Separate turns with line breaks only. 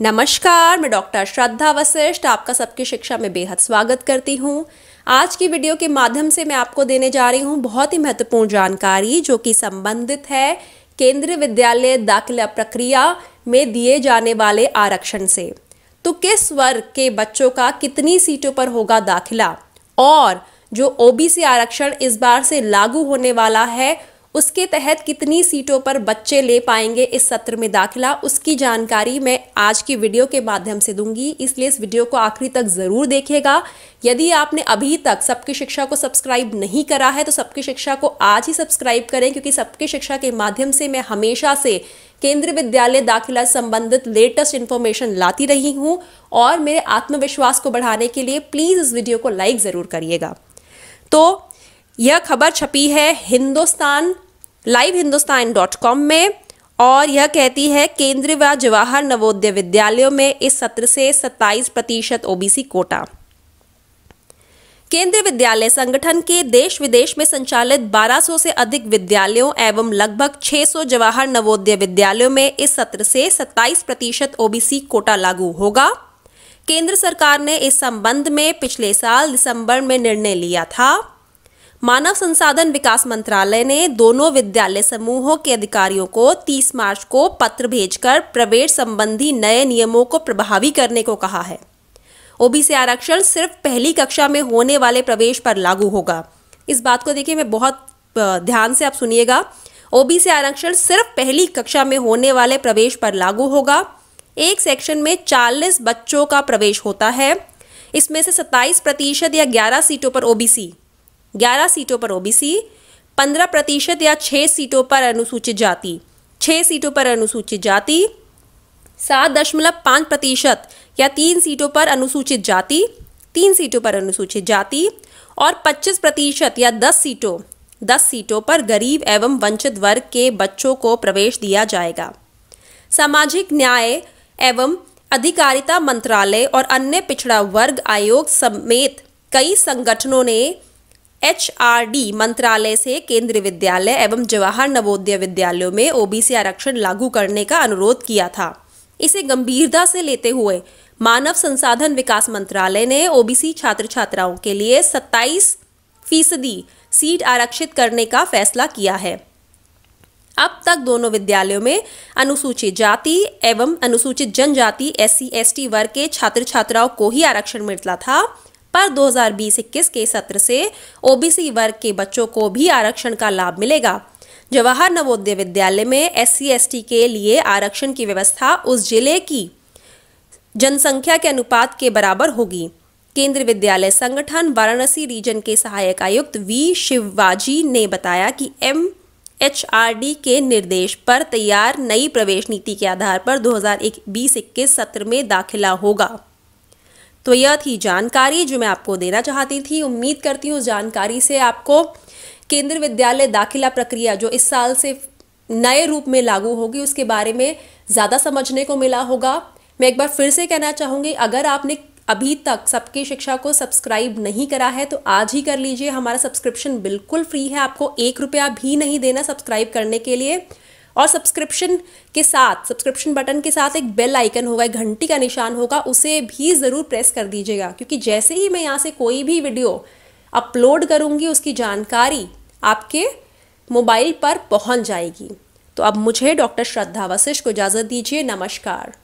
नमस्कार, मैं डॉक्टर श्रद्धा वशिष्ठ, आपका सबकी शिक्षा में बेहद स्वागत करती हूँ। आज की वीडियो के माध्यम से मैं आपको देने जा रही हूँ बहुत ही महत्वपूर्ण जानकारी जो कि संबंधित है केंद्रीय विद्यालय दाखिला प्रक्रिया में दिए जाने वाले आरक्षण से। तो किस वर्ग के बच्चों का कितनी सीटों पर होगा दाखिला? और जो ओबीसी आरक्षण इस बार से लागू होने वाला है उसके तहत कितनी सीटों पर बच्चे ले पाएँगे इस सत्र में दाखिला, उसकी जानकारी मैं आज की वीडियो के माध्यम से दूँगी। इसलिए इस वीडियो को आखिरी तक ज़रूर देखेगा यदि आपने अभी तक सबकी शिक्षा को सब्सक्राइब नहीं करा है तो सबकी शिक्षा को आज ही सब्सक्राइब करें, क्योंकि सबकी शिक्षा के माध्यम से मैं हमेशा से केंद्रीय विद्यालय दाखिला संबंधित लेटेस्ट इन्फॉर्मेशन लाती रही हूँ और मेरे आत्मविश्वास को बढ़ाने के लिए प्लीज़ इस वीडियो को लाइक ज़रूर करिएगा। तो यह खबर छपी है Hindustan live Hindustan dot com में और यह कहती है केंद्रीय व जवाहर नवोदय विद्यालयों में इस सत्र से 27 प्रतिशत ओबीसी कोटा। केंद्रीय विद्यालय संगठन के देश विदेश में संचालित 1200 से अधिक विद्यालयों एवं लगभग 600 जवाहर नवोदय विद्यालयों में इस सत्र से 27 प्रतिशत ओबीसी कोटा लागू होगा। केंद्र सरकार ने इस संबंध में पिछले साल दिसंबर में निर्णय लिया था। मानव संसाधन विकास मंत्रालय ने दोनों विद्यालय समूहों के अधिकारियों को 30 मार्च को पत्र भेजकर प्रवेश संबंधी नए नियमों को प्रभावी करने को कहा है। ओबीसी आरक्षण सिर्फ़ पहली कक्षा में होने वाले प्रवेश पर लागू होगा। इस बात को देखिए, मैं बहुत ध्यान से आप सुनिएगा। ओबीसी आरक्षण सिर्फ़ पहली कक्षा में होने वाले प्रवेश पर लागू होगा। एक सेक्शन में 40 बच्चों का प्रवेश होता है। इसमें से 27 प्रतिशत या 11 सीटों पर ओबीसी। 11 सीटों पर ओबीसी 15 प्रतिशत या 6 सीटों पर अनुसूचित जाति। 6 सीटों पर अनुसूचित जाति, सात दशमलव पाँच प्रतिशत या तीन सीटों पर अनुसूचित जाति, तीन सीटों पर अनुसूचित जाति और 25 प्रतिशत या 10 सीटों 10 सीटों पर गरीब एवं वंचित वर्ग के बच्चों को प्रवेश दिया जाएगा। सामाजिक न्याय एवं अधिकारिता मंत्रालय और अन्य पिछड़ा वर्ग आयोग समेत कई संगठनों ने एचआरडी मंत्रालय से केंद्रीय विद्यालय एवं जवाहर नवोदय विद्यालयों में ओबीसी आरक्षण लागू करने का अनुरोध किया था। इसे गंभीरता से लेते हुए मानव संसाधन विकास मंत्रालय ने ओबीसी छात्र छात्राओं के लिए 27 फ़ीसदी सीट आरक्षित करने का फैसला किया है। अब तक दोनों विद्यालयों में अनुसूचित जाति एवं अनुसूचित जनजाति एस सी वर्ग के छात्र छात्राओं को ही आरक्षण मिलता था। पर 2020-21 के सत्र से ओबीसी वर्ग के बच्चों को भी आरक्षण का लाभ मिलेगा। जवाहर नवोदय विद्यालय में एस सी के लिए आरक्षण की व्यवस्था उस ज़िले की जनसंख्या के अनुपात के बराबर होगी। केंद्रीय विद्यालय संगठन वाराणसी रीजन के सहायक आयुक्त वी शिवाजी ने बताया कि एम एच के निर्देश पर तैयार नई प्रवेश नीति के आधार पर 2020-21 सत्र में दाखिला होगा। तो यह थी जानकारी जो मैं आपको देना चाहती थी। उम्मीद करती हूँ जानकारी से आपको केंद्रीय विद्यालय दाखिला प्रक्रिया जो इस साल से नए रूप में लागू होगी, उसके बारे में ज़्यादा समझने को मिला होगा। मैं एक बार फिर से कहना चाहूँगी, अगर आपने अभी तक सबकी शिक्षा को सब्सक्राइब नहीं करा है तो आज ही कर लीजिए। हमारा सब्सक्रिप्शन बिल्कुल फ्री है, आपको एक रुपया भी नहीं देना सब्सक्राइब करने के लिए। और सब्सक्रिप्शन के साथ सब्सक्रिप्शन बटन के साथ एक बेल आइकन होगा, एक घंटी का निशान होगा, उसे भी ज़रूर प्रेस कर दीजिएगा। क्योंकि जैसे ही मैं यहाँ से कोई भी वीडियो अपलोड करूँगी, उसकी जानकारी आपके मोबाइल पर पहुँच जाएगी। तो अब मुझे डॉक्टर श्रद्धा वशिष्ठ को इजाज़त दीजिए। नमस्कार।